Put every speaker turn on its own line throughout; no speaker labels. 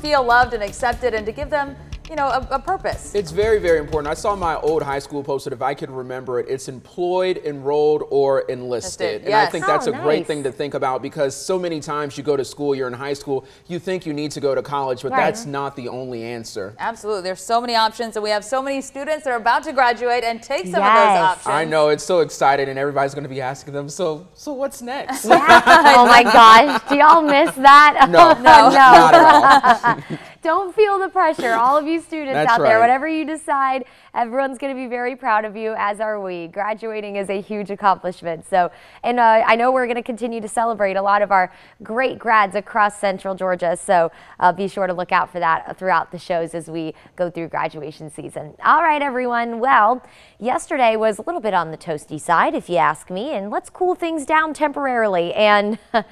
feel loved and accepted and to give them you know, a, a, purpose.
It's very, very important. I saw my old high school posted, if I could remember it, it's employed, enrolled, or enlisted.
Yes.
And I think that's
oh,
a
nice.
great thing to think about because so many times you go to school, you're in high school, you think you need to go to college, but
Right.
that's not the only answer.
Absolutely. There's so many options, and we have so many students that are about to graduate and take some of those options.
I know, it's so excited, and everybody's going to be asking them, so, so what's next?
oh my gosh, do y'all miss that?
No, oh,
no,
not at all.
Don't feel the pressure. All of you students
That's
out there,
right.
whatever you decide, everyone's going to be very proud of you, as are we. Graduating is a huge accomplishment. So, and uh, I know we're going to continue to celebrate a lot of our great grads across Central Georgia. So uh, be sure to look out for that throughout the shows as we go through graduation season. All right, everyone. Well, yesterday was a little bit on the toasty side, if you ask me, and let's cool things down temporarily. And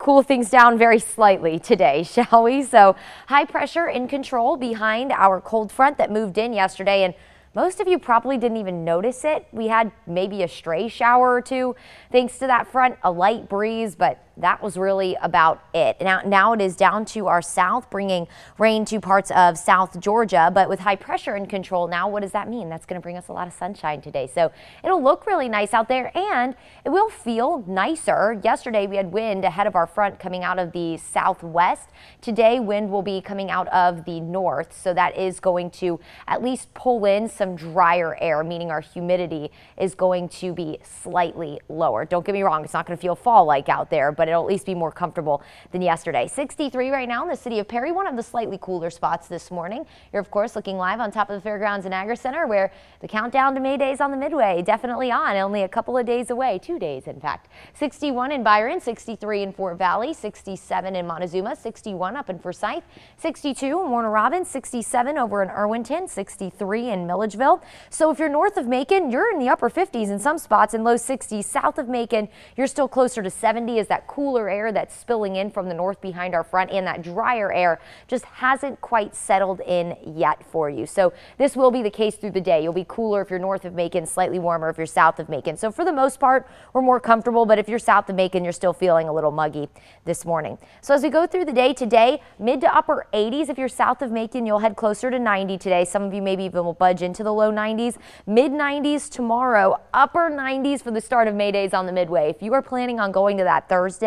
cool things down very slightly today, shall we? So high pressure in control behind our cold front that moved in yesterday and most of you probably didn't even notice it. We had maybe a stray shower or two thanks to that front, a light breeze, but that was really about it. Now, now it is down to our south, bringing rain to parts of South Georgia. But with high pressure in control now, what does that mean? That's going to bring us a lot of sunshine today. So it'll look really nice out there and it will feel nicer. Yesterday we had wind ahead of our front coming out of the southwest. Today wind will be coming out of the north. So that is going to at least pull in some drier air, meaning our humidity is going to be slightly lower. Don't get me wrong, it's not going to feel fall-like out there, but it'll at least be more comfortable than yesterday. 63 right now in the city of Perry, one of the slightly cooler spots this morning. You're of course looking live on top of the Fairgrounds and Agri Center where the countdown to May Days on the Midway definitely on, only a couple of days away, two days in fact. 61 in Byron, 63 in Fort Valley, 67 in Montezuma, 61 up in Forsyth, 62 in Warner Robins, 67 over in Irwinton, 63 in Milledgeville. So if you're north of Macon, you're in the upper 50s in some spots and low 60s. South of Macon, you're still closer to 70 as that cooler air that's spilling in from the north behind our front and that drier air just hasn't quite settled in yet for you. So this will be the case through the day. You'll be cooler if you're north of Macon, slightly warmer if you're south of Macon. So for the most part, we're more comfortable, but if you're south of Macon, you're still feeling a little muggy this morning. So as we go through the day today, mid to upper 80s. If you're south of Macon, you'll head closer to 90 today. Some of you maybe even will budge into the low 90s. Mid 90s tomorrow, upper 90s for the start of May Days on the Midway. If you are planning on going to that Thursday,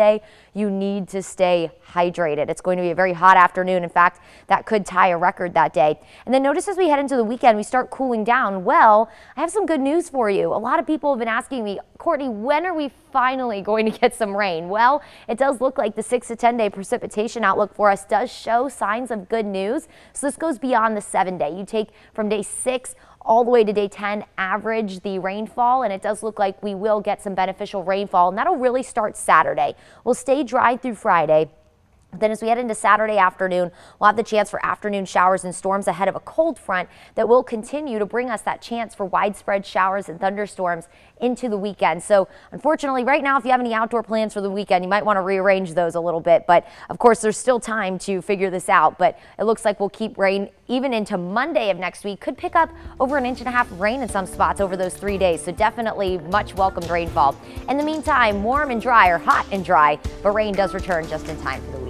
you need to stay hydrated. It's going to be a very hot afternoon. In fact, that could tie a record that day. And then notice as we head into the weekend, we start cooling down. Well, I have some good news for you. A lot of people have been asking me, Courtney, when are we finally going to get some rain? Well, it does look like the 6 to 10 day precipitation outlook for us does show signs of good news. So this goes beyond the seven day. You take from day 6 all the way to day 10 average the rainfall and it does look like we will get some beneficial rainfall and that'll really start Saturday. We'll stay dry through Friday. Then as we head into Saturday afternoon, we'll have the chance for afternoon showers and storms ahead of a cold front that will continue to bring us that chance for widespread showers and thunderstorms into the weekend. So unfortunately, right now, if you have any outdoor plans for the weekend, you might want to rearrange those a little bit. But of course, there's still time to figure this out. But it looks like we'll keep rain even into Monday of next week. Could pick up over an inch and a half rain in some spots over those three days. So definitely much welcomed rainfall. In the meantime, warm and dry or hot and dry, but rain does return just in time for the weekend.